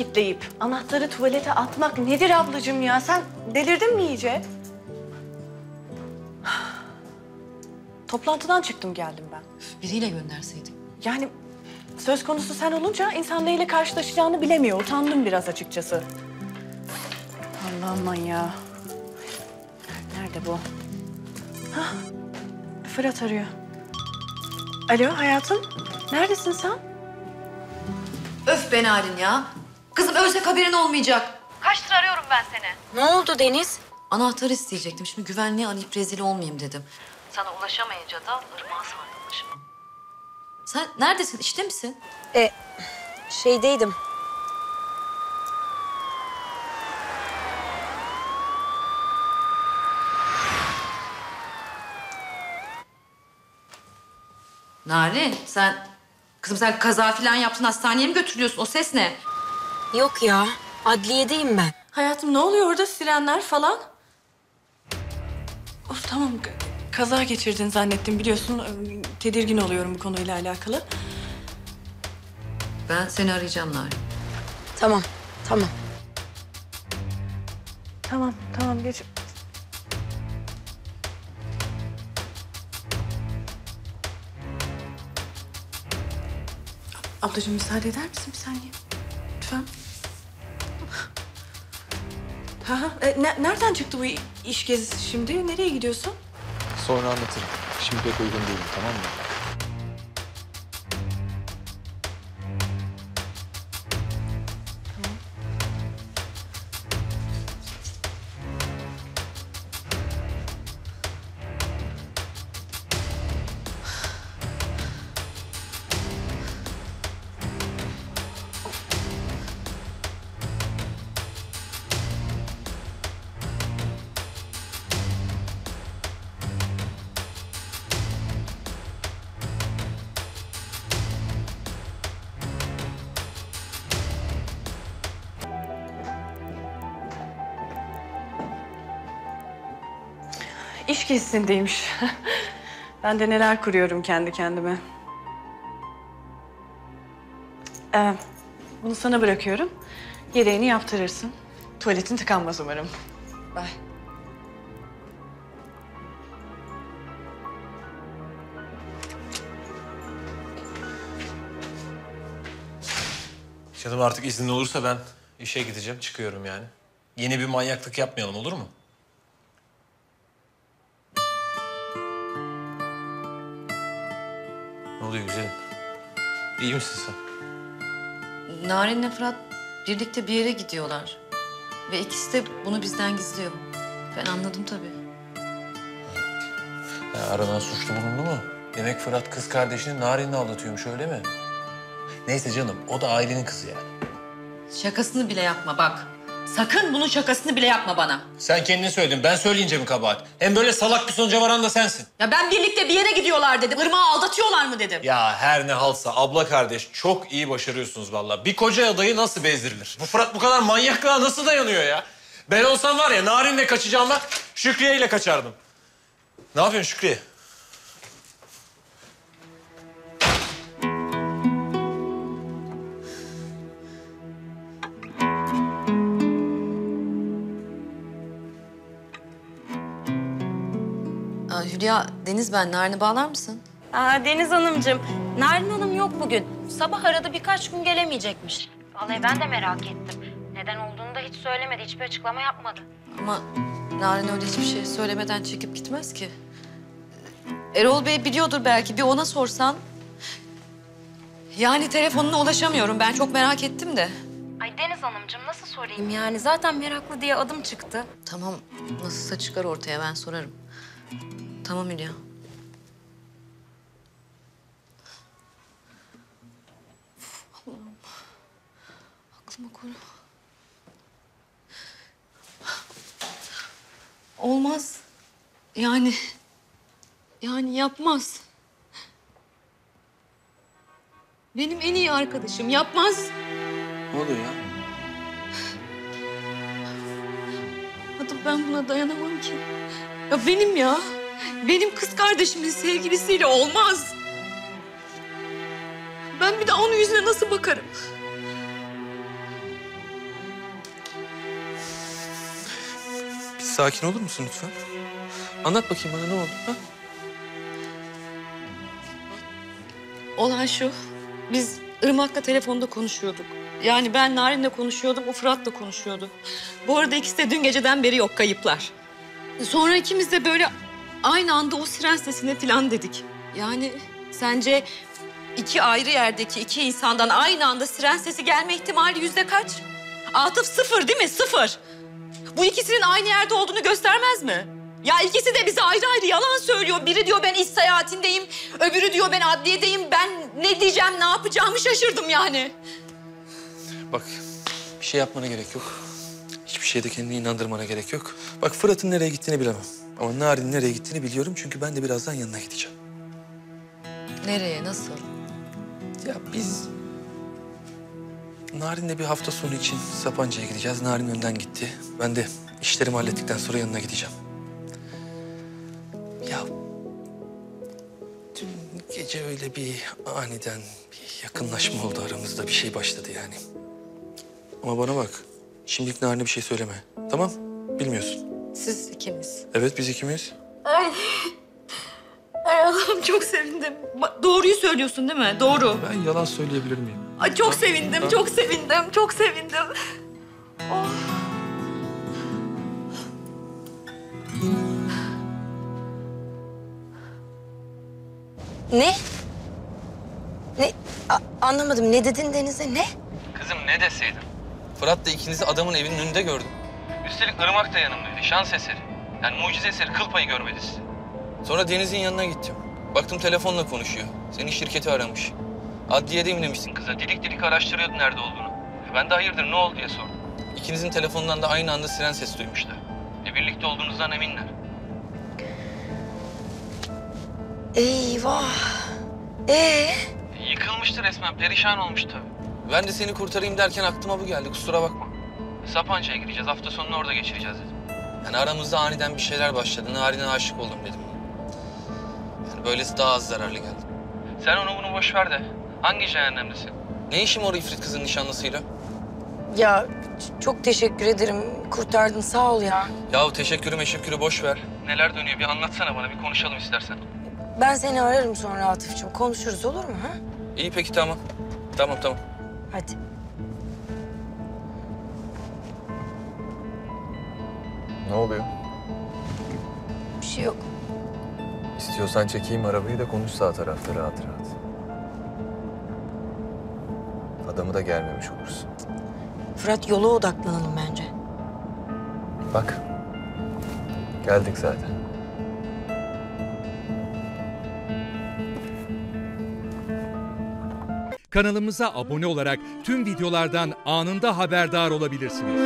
kitleyip anahtarı tuvalete atmak nedir ablacığım ya? Sen delirdin mi iyice? Toplantıdan çıktım geldim ben. Biriyle gönderseydik. Yani söz konusu sen olunca insan neyle karşılaşacağını bilemiyor. Utandım biraz açıkçası. Allah'ım manyağı. Nerede bu? Hah, Fırat arıyor. Alo hayatım, neredesin sen? Öf ben halin ya. Kızım ölsek haberin olmayacak. Kaçtır arıyorum ben seni. Ne oldu Deniz? Anahtar isteyecektim. Şimdi güvenliğe arayıp rezil olmayayım dedim. Sana ulaşamayınca da ırmağa sardım başıma. Sen neredesin? İşte misin? E, şeydeydim. Narin sen... Kızım sen kaza falan yaptın. Hastaneye mi götürüyorsun? O ses ne? Yok ya, adliyedeyim ben. Hayatım ne oluyor orada sirenler falan? Of tamam kaza geçirdin zannettim biliyorsun. Tedirgin oluyorum bu konuyla alakalı. Ben seni arayacağım Narin. Tamam, tamam. Tamam tamam geç. Ablacığım müsaade eder misin bir saniye? Lütfen. Ha, e, ne- nereden çıktı bu iş gezisi şimdi? Nereye gidiyorsun? Sonra anlatırım. Şimdi pek uygun değilim tamam mı? İş gezisindeymiş. ben de neler kuruyorum kendi kendime. Ee, bunu sana bırakıyorum. Yedeğini yaptırırsın. Tuvaletin tıkanmaz umarım. Bye. Canım artık izin olursa ben işe gideceğim, çıkıyorum yani. Yeni bir manyaklık yapmayalım olur mu? Oluyor güzelim? İyi misin sen? Narin'le Fırat birlikte bir yere gidiyorlar. Ve ikisi de bunu bizden gizliyor. Ben anladım tabii. Ha, aranan suçlu bulundu mu? Demek Fırat kız kardeşini Narin'le aldatıyormuş öyle mi? Neyse canım, o da ailenin kızı yani. Şakasını bile yapma bak. Sakın bunun şakasını bile yapma bana. Sen kendin söyledin, ben söyleyince mi kabahat? Hem böyle salak bir sonuca varan da sensin. Ya ben birlikte bir yere gidiyorlar dedim. Irmağı aldatıyorlar mı dedim. Ya her ne halsa abla kardeş çok iyi başarıyorsunuz vallahi. Bir koca adayı nasıl bezdirilir? Bu Fırat bu kadar manyaklığa nasıl dayanıyor ya? Ben olsam var ya Narin'le kaçacağıma Şükriye ile kaçardım. Ne yapıyorsun Şükriye? Hülya, Deniz ben. Narin'i bağlar mısın? Aa, Deniz Hanımcığım, Narin Hanım yok bugün. Sabah aradı birkaç gün gelemeyecekmiş. Vallahi ben de merak ettim. Neden olduğunu da hiç söylemedi, hiçbir açıklama yapmadı. Ama Narin öyle hiçbir şey söylemeden çekip gitmez ki. Erol Bey biliyordur belki. Bir ona sorsan. Yani telefonuna ulaşamıyorum. Ben çok merak ettim de. Ay Deniz Hanımcığım nasıl sorayım? Yani zaten meraklı diye adım çıktı. Tamam, nasılsa çıkar ortaya ben sorarım. Tamam Hülya. Allah'ım. Aklıma koru. Olmaz. Yani... Yani yapmaz. Benim en iyi arkadaşım yapmaz. Ne oluyor ya? Adım ben buna dayanamam ki. Ya benim ya. Benim kız kardeşimin sevgilisiyle olmaz. Ben bir daha onun yüzüne nasıl bakarım? Bir sakin olur musun lütfen? Anlat bakayım bana ne oldu? Ha? Olan şu, biz Irmak'la telefonda konuşuyorduk. Yani ben Narin'le konuşuyordum, o Fırat'la konuşuyordu. Bu arada ikisi de dün geceden beri yok kayıplar. Sonra ikimiz de böyle aynı anda o siren sesine falan dedik. Yani sence iki ayrı yerdeki iki insandan aynı anda siren sesi gelme ihtimali yüzde kaç? Atıf sıfır değil mi? Sıfır. Bu ikisinin aynı yerde olduğunu göstermez mi? Ya ikisi de bize ayrı ayrı yalan söylüyor. Biri diyor ben iş seyahatindeyim, öbürü diyor ben adliyedeyim. Ben ne diyeceğim, ne yapacağımı şaşırdım yani. Bak bir şey yapmana gerek yok. Hiçbir şeyde kendini inandırmana gerek yok. Bak Fırat'ın nereye gittiğini bilemem. Ama Narin'in nereye gittiğini biliyorum çünkü ben de birazdan yanına gideceğim. Nereye, nasıl? Ya biz Narin'le bir hafta sonu için Sapanca'ya gideceğiz. Narin önden gitti. Ben de işlerimi hallettikten sonra yanına gideceğim. Ya dün gece öyle bir aniden bir yakınlaşma oldu aramızda. Bir şey başladı yani. Ama bana bak. Şimdilik Narin'e bir şey söyleme. Tamam? Bilmiyorsun. Siz ikiniz. Evet biz ikimiz. Ay Allah'ım çok sevindim. Ba- Doğruyu söylüyorsun değil mi? Doğru. Ben yalan söyleyebilir miyim? Ay çok sevindim, çok sevindim, çok sevindim. Ne? Ne? A- anlamadım. Ne dedin Deniz'e? Ne? Kızım ne deseydin? Fırat'la ikinizi adamın evinin önünde gördüm. Üstelik Irmak da yanımdaydı. Şans eseri. Yani mucize eseri kıl payı görmedi sizi. Sonra Deniz'in yanına gittim. Baktım telefonla konuşuyor. Senin şirketi aramış. Adliyedeyim demişsin kıza. Dilik dilik araştırıyordu nerede olduğunu. E Ben de hayırdır ne oldu diye sordum. İkinizin telefonundan da aynı anda siren ses duymuşlar. E birlikte olduğunuzdan eminler. Eyvah. Ee? E, Yıkılmıştı resmen. Perişan olmuş tabii. Ben de seni kurtarayım derken aklıma bu geldi. Kusura bakma. Sapanca'ya gideceğiz. Hafta sonunu orada geçireceğiz dedim. Yani aramızda aniden bir şeyler başladı. Narin'e aşık oldum dedim. Yani böylesi daha az zararlı geldi. Sen onu bunu boş ver de. Hangi cehennemdesin? Ne işim var ifrit kızın nişanlısıyla? Ya çok teşekkür ederim. Kurtardın sağ ol ya. Yahu teşekkürü meşekkürü boş ver. Neler dönüyor bir anlatsana bana bir konuşalım istersen. Ben seni ararım sonra Atıf'cığım. Konuşuruz olur mu? Ha? İyi peki tamam. Tamam tamam. Hadi. Ne oluyor? Bir şey yok. İstiyorsan çekeyim arabayı da konuş sağ tarafta rahat rahat. Adamı da gelmemiş olursun. Fırat yola odaklanalım bence. Bak. Geldik zaten. Kanalımıza abone olarak tüm videolardan anında haberdar olabilirsiniz.